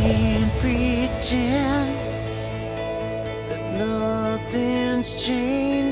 can't pretend that nothing's changed.